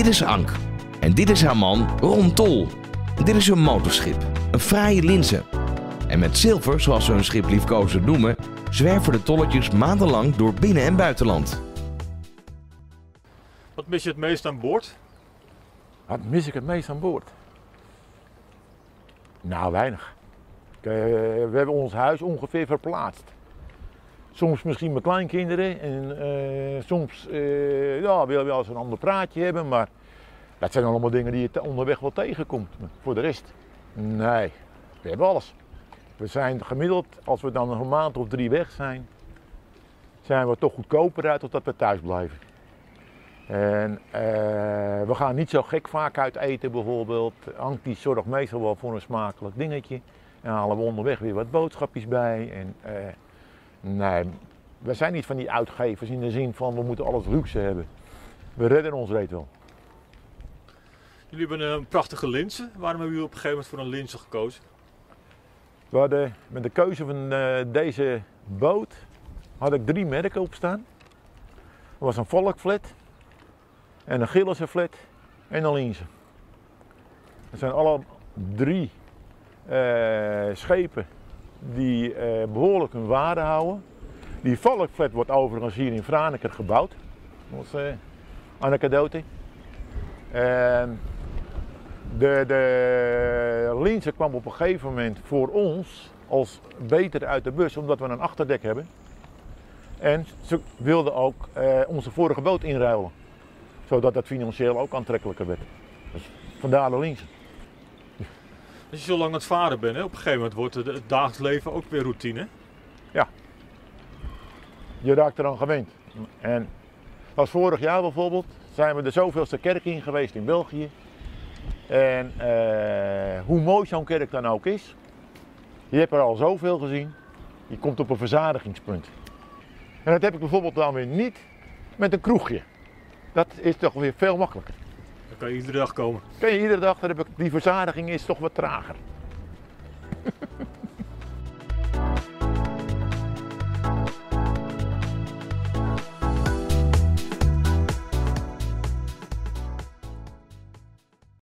Dit is Ank. En dit is haar man Ron Tol. Dit is hun motorschip. Een fraaie linzen. En met zilver, zoals ze hun schip liefkozend noemen, zwerven de tolletjes maandenlang door binnen- en buitenland. Wat mis je het meest aan boord? Wat mis ik het meest aan boord? Nou, weinig. Kijk, eh, we hebben ons huis ongeveer verplaatst. Soms misschien met kleinkinderen en eh, soms uh, ja, willen we wel eens een ander praatje hebben, maar dat zijn allemaal dingen die je onderweg wel tegenkomt. Voor de rest, nee, we hebben alles. We zijn gemiddeld, als we dan een maand of drie weg zijn, zijn we toch goedkoper uit dan dat we thuis blijven. En eh, we gaan niet zo gek vaak uit eten bijvoorbeeld. Ank die zorgt meestal wel voor een smakelijk dingetje. En halen we onderweg weer wat boodschapjes bij. En, eh, nee, we zijn niet van die uitgevers in de zin van we moeten alles luxe hebben. We redden ons reet wel. Jullie hebben een prachtige linzen. Waarom hebben jullie op een gegeven moment voor een linzen gekozen? We hadden met de keuze van eh, deze boot had ik drie merken op staan. Er was een Volkflat, en een Gillissen flat en een Linse. Dat zijn alle drie eh, schepen die eh, behoorlijk hun waarde houden. Die Volkflat wordt overigens hier in Franeker gebouwd. Als eh, anekdote. En de, de Linse kwam op een gegeven moment voor ons als beter uit de bus, omdat we een achterdek hebben. En ze wilden ook eh, onze vorige boot inruilen, zodat dat financieel ook aantrekkelijker werd. Dus vandaar de Linse. Als je zo lang aan het varen bent, hè, op een gegeven moment wordt het, dagelijks leven ook weer routine. Je raakt eraan gewend. En als vorig jaar bijvoorbeeld zijn we de zoveelste kerk in geweest in België. En eh, hoe mooi zo'n kerk dan ook is, je hebt er al zoveel gezien, je komt op een verzadigingspunt. En dat heb ik bijvoorbeeld dan weer niet met een kroegje. Dat is toch weer veel makkelijker. Dan kan je iedere dag komen. Kun je iedere dag, heb ik, die verzadiging is toch wat trager.